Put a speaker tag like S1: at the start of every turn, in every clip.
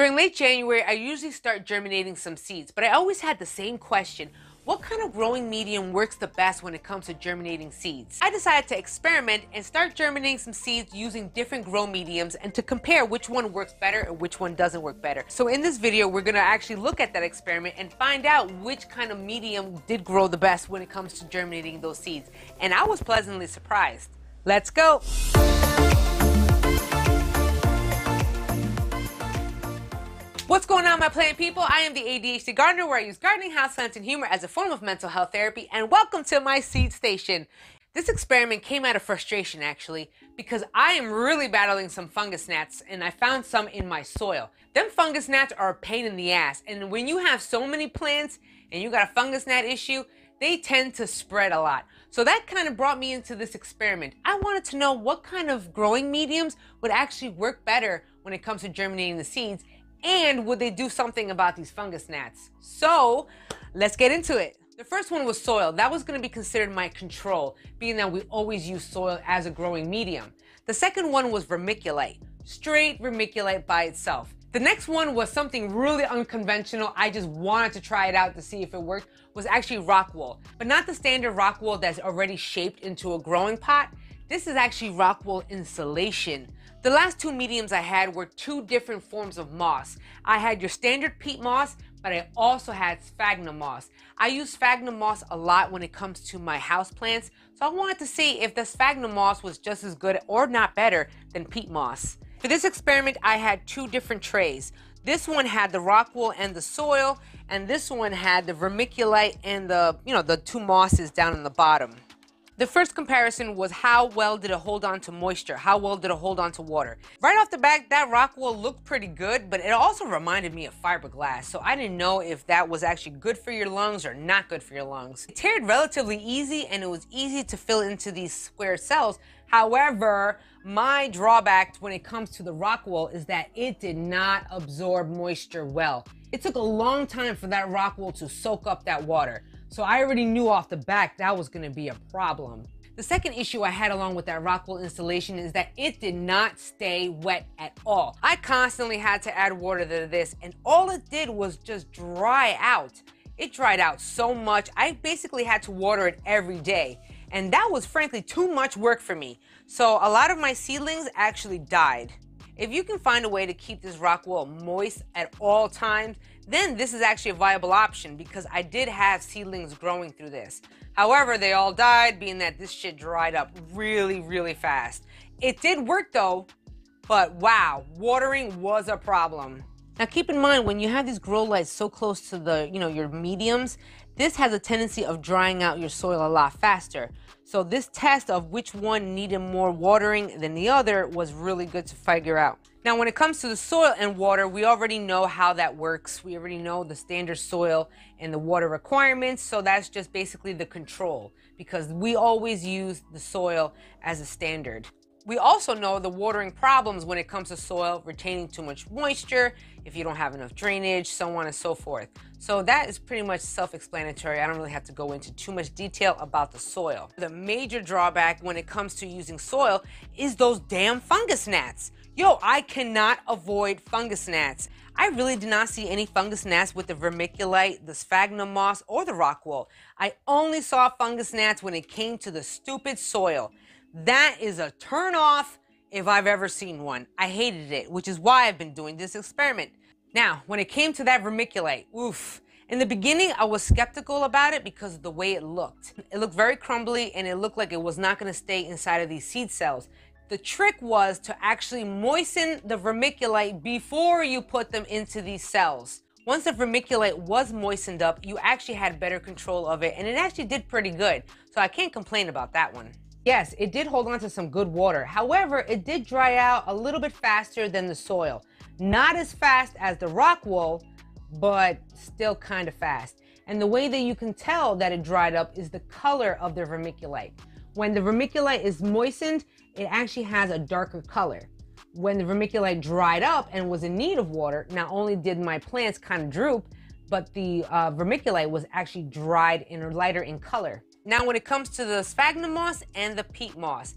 S1: During late January, I usually start germinating some seeds, but I always had the same question. What kind of growing medium works the best when it comes to germinating seeds? I decided to experiment and start germinating some seeds using different grow mediums and to compare which one works better and which one doesn't work better. So in this video, we're gonna actually look at that experiment and find out which kind of medium did grow the best when it comes to germinating those seeds. And I was pleasantly surprised. Let's go. What's going on, my plant people? I am the ADHD gardener where I use gardening, houseplants, and humor as a form of mental health therapy, and welcome to my seed station. This experiment came out of frustration, actually, because I am really battling some fungus gnats, and I found some in my soil. Them fungus gnats are a pain in the ass, and when you have so many plants and you got a fungus gnat issue, they tend to spread a lot. So that kind of brought me into this experiment. I wanted to know what kind of growing mediums would actually work better when it comes to germinating the seeds and would they do something about these fungus gnats? So let's get into it. The first one was soil. That was going to be considered my control, being that we always use soil as a growing medium. The second one was vermiculite, straight vermiculite by itself. The next one was something really unconventional. I just wanted to try it out to see if it worked. Was actually rock wool, but not the standard rock wool that's already shaped into a growing pot. This is actually rock wool insulation. The last two mediums I had were two different forms of moss. I had your standard peat moss, but I also had sphagnum moss. I use sphagnum moss a lot when it comes to my house plants, so I wanted to see if the sphagnum moss was just as good or not better than peat moss. For this experiment, I had two different trays. This one had the rock wool and the soil, and this one had the vermiculite and the, you know, the two mosses down in the bottom. The first comparison was how well did it hold on to moisture? How well did it hold on to water? Right off the bat, that rock wool looked pretty good, but it also reminded me of fiberglass. So I didn't know if that was actually good for your lungs or not good for your lungs. It teared relatively easy and it was easy to fill into these square cells. However, my drawback when it comes to the rock wool is that it did not absorb moisture well. It took a long time for that rock wool to soak up that water. So I already knew off the back that was gonna be a problem. The second issue I had along with that rock wool insulation is that it did not stay wet at all. I constantly had to add water to this and all it did was just dry out. It dried out so much, I basically had to water it every day. And that was frankly too much work for me. So a lot of my seedlings actually died. If you can find a way to keep this rock wool moist at all times, then this is actually a viable option because I did have seedlings growing through this. However, they all died, being that this shit dried up really, really fast. It did work though, but wow, watering was a problem. Now keep in mind when you have these grow lights so close to the, you know, your mediums, this has a tendency of drying out your soil a lot faster. So this test of which one needed more watering than the other was really good to figure out. Now, when it comes to the soil and water, we already know how that works. We already know the standard soil and the water requirements. So that's just basically the control because we always use the soil as a standard. We also know the watering problems when it comes to soil retaining too much moisture, if you don't have enough drainage, so on and so forth. So that is pretty much self-explanatory. I don't really have to go into too much detail about the soil. The major drawback when it comes to using soil is those damn fungus gnats. Yo, I cannot avoid fungus gnats. I really did not see any fungus gnats with the vermiculite, the sphagnum moss, or the rock wool. I only saw fungus gnats when it came to the stupid soil. That is a turn off if I've ever seen one. I hated it, which is why I've been doing this experiment. Now, when it came to that vermiculite, oof. In the beginning, I was skeptical about it because of the way it looked. It looked very crumbly and it looked like it was not going to stay inside of these seed cells. The trick was to actually moisten the vermiculite before you put them into these cells. Once the vermiculite was moistened up, you actually had better control of it and it actually did pretty good. So I can't complain about that one. Yes, it did hold on to some good water. However, it did dry out a little bit faster than the soil. Not as fast as the rock wool, but still kind of fast. And the way that you can tell that it dried up is the color of the vermiculite. When the vermiculite is moistened, it actually has a darker color. When the vermiculite dried up and was in need of water, not only did my plants kind of droop, but the uh, vermiculite was actually dried and lighter in color. Now, when it comes to the sphagnum moss and the peat moss,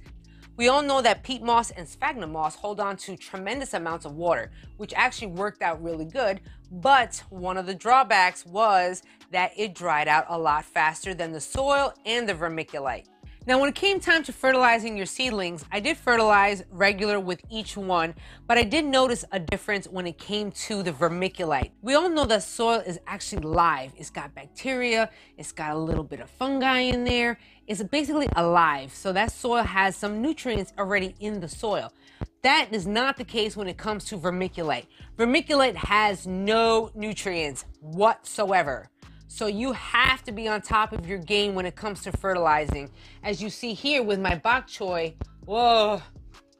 S1: We all know that peat moss and sphagnum moss hold on to tremendous amounts of water, which actually worked out really good. But one of the drawbacks was that it dried out a lot faster than the soil and the vermiculite. Now, when it came time to fertilizing your seedlings, I did fertilize regular with each one, but I did notice a difference when it came to the vermiculite. We all know that soil is actually live. It's got bacteria, it's got a little bit of fungi in there. It's basically alive, so that soil has some nutrients already in the soil. That is not the case when it comes to vermiculite. Vermiculite has no nutrients whatsoever. So you have to be on top of your game when it comes to fertilizing. As you see here with my bok choy, whoa,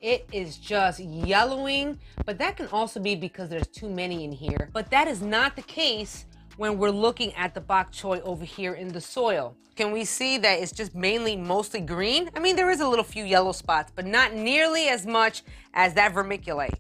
S1: it is just yellowing, but that can also be because there's too many in here. But that is not the case when we're looking at the bok choy over here in the soil. Can we see that it's just mainly mostly green? I mean, there is a little few yellow spots, but not nearly as much as that vermiculite.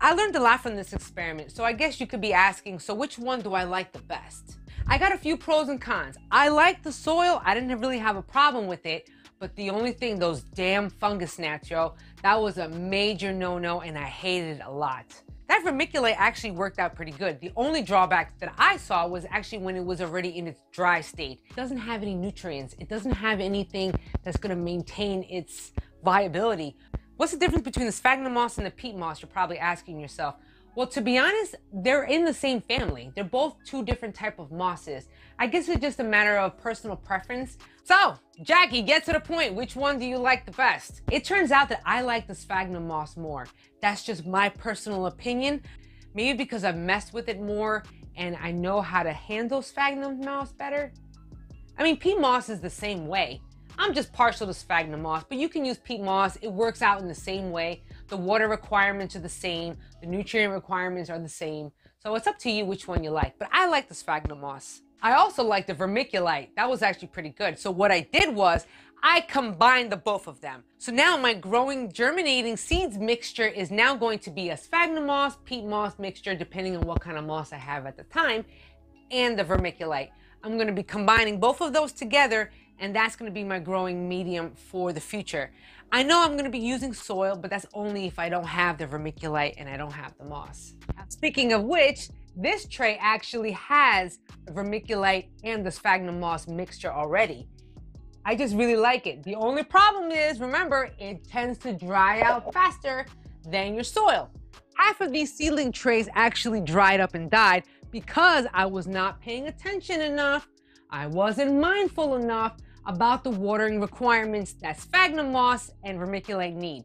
S1: I learned a lot from this experiment, so I guess you could be asking, so which one do I like the best? I got a few pros and cons. I like the soil. I didn't really have a problem with it. But the only thing, those damn fungus gnats, yo, that was a major no-no and I hated it a lot. That vermiculite actually worked out pretty good. The only drawback that I saw was actually when it was already in its dry state. It doesn't have any nutrients. It doesn't have anything that's gonna maintain its viability. What's the difference between the sphagnum moss and the peat moss? You're probably asking yourself. Well, to be honest, they're in the same family. They're both two different type of mosses. I guess it's just a matter of personal preference. So, Jackie, get to the point. Which one do you like the best? It turns out that I like the sphagnum moss more. That's just my personal opinion. Maybe because I've messed with it more and I know how to handle sphagnum moss better. I mean, peat moss is the same way. I'm just partial to sphagnum moss, but you can use peat moss. It works out in the same way. The water requirements are the same. The nutrient requirements are the same. So it's up to you which one you like. But I like the sphagnum moss. I also like the vermiculite. That was actually pretty good. So what I did was I combined the both of them. So now my growing germinating seeds mixture is now going to be a sphagnum moss, peat moss mixture, depending on what kind of moss I have at the time, and the vermiculite. I'm going to be combining both of those together and that's going to be my growing medium for the future. I know I'm going to be using soil, but that's only if I don't have the vermiculite and I don't have the moss. Speaking of which, this tray actually has the vermiculite and the sphagnum moss mixture already. I just really like it. The only problem is, remember, it tends to dry out faster than your soil. Half of these seedling trays actually dried up and died because I was not paying attention enough. I wasn't mindful enough about the watering requirements that sphagnum moss and vermiculite need.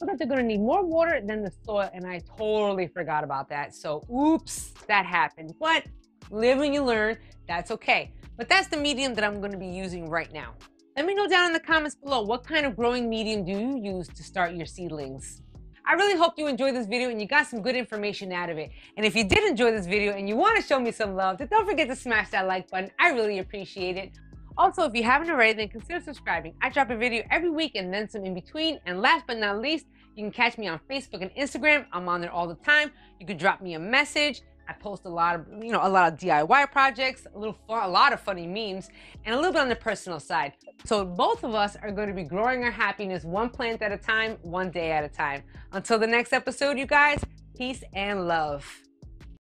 S1: So that they're gonna need more water than the soil, and I totally forgot about that. So oops, that happened. But live and you learn, that's okay. But that's the medium that I'm gonna be using right now. Let me know down in the comments below, what kind of growing medium do you use to start your seedlings? I really hope you enjoyed this video and you got some good information out of it. And if you did enjoy this video and you want to show me some love, then don't forget to smash that like button. I really appreciate it. Also, if you haven't already, then consider subscribing. I drop a video every week and then some in between. And last but not least, you can catch me on Facebook and Instagram. I'm on there all the time. You can drop me a message. I post a lot of, you know, a lot of DIY projects, a little fun, a lot of funny memes, and a little bit on the personal side. So both of us are going to be growing our happiness one plant at a time, one day at a time. Until the next episode, you guys, peace and love.